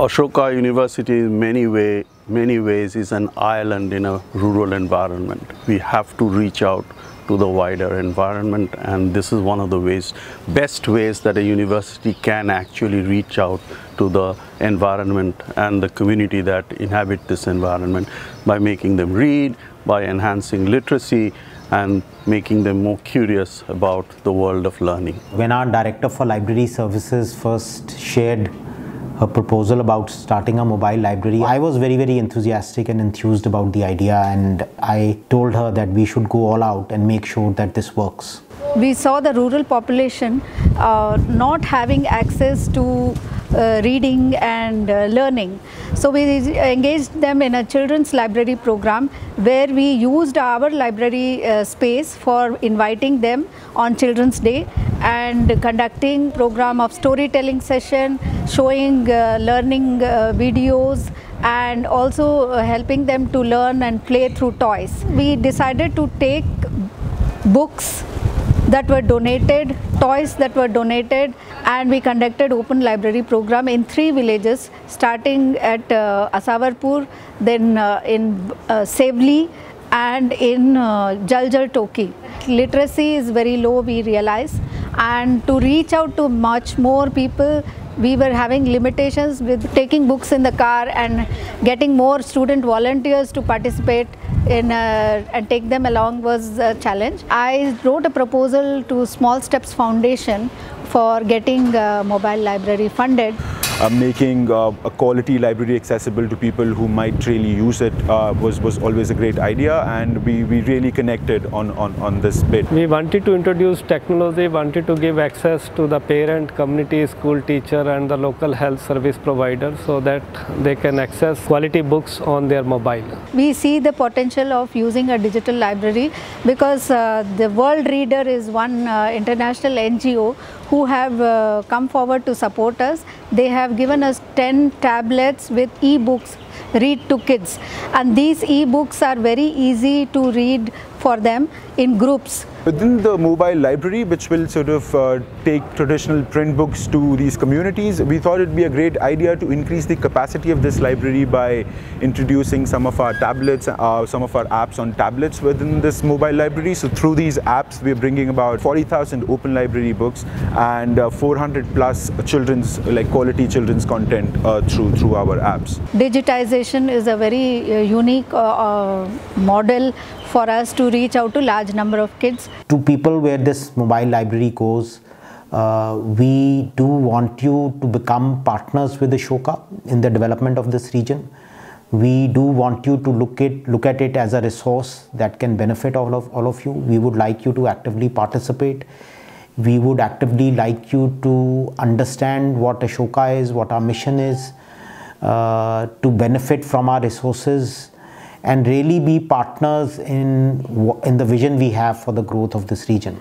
Ashoka University in many way, many ways is an island in a rural environment. We have to reach out to the wider environment and this is one of the ways, best ways that a university can actually reach out to the environment and the community that inhabit this environment by making them read, by enhancing literacy and making them more curious about the world of learning. When our director for library services first shared her proposal about starting a mobile library. I was very, very enthusiastic and enthused about the idea, and I told her that we should go all out and make sure that this works. We saw the rural population uh, not having access to uh, reading and uh, learning. So we engaged them in a children's library program where we used our library uh, space for inviting them on Children's Day and conducting program of storytelling session, showing uh, learning uh, videos and also uh, helping them to learn and play through toys. We decided to take books that were donated, toys that were donated and we conducted open library program in three villages starting at uh, Asawarpur, then uh, in uh, Sevli and in uh, Jaljal Toki. Literacy is very low we realize and to reach out to much more people we were having limitations with taking books in the car and getting more student volunteers to participate in uh, and take them along was a challenge. I wrote a proposal to Small Steps Foundation for getting uh, mobile library funded making uh, a quality library accessible to people who might really use it uh, was, was always a great idea and we, we really connected on, on, on this bit. We wanted to introduce technology, wanted to give access to the parent, community, school teacher and the local health service provider so that they can access quality books on their mobile. We see the potential of using a digital library because uh, the Worldreader is one uh, international NGO who have uh, come forward to support us. They have given us 10 tablets with e-books read to kids. And these e-books are very easy to read for them in groups Within the mobile library, which will sort of uh, take traditional print books to these communities, we thought it'd be a great idea to increase the capacity of this library by introducing some of our tablets, uh, some of our apps on tablets within this mobile library. So through these apps, we're bringing about 40,000 open library books and uh, 400 plus children's, like quality children's content uh, through, through our apps. Digitization is a very uh, unique uh, model for us to reach out to large number of kids. To people where this mobile library goes, uh, we do want you to become partners with Ashoka in the development of this region. We do want you to look at look at it as a resource that can benefit all of all of you. We would like you to actively participate. We would actively like you to understand what Ashoka is, what our mission is, uh, to benefit from our resources and really be partners in, in the vision we have for the growth of this region.